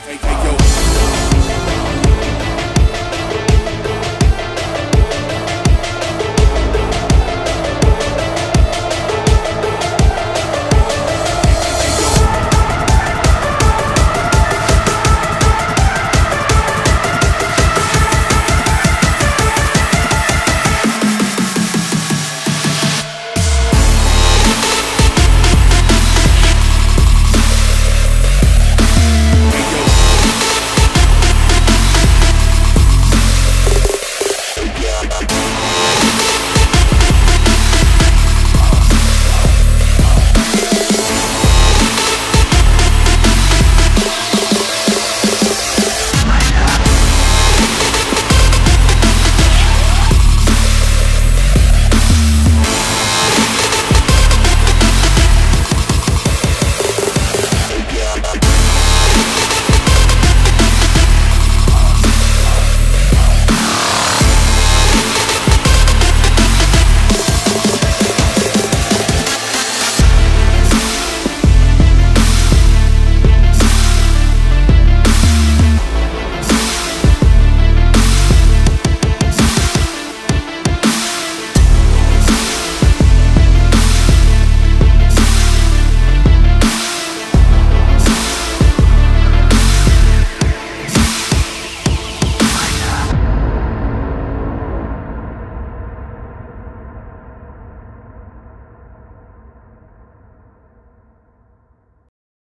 hey, hey, hey, yo.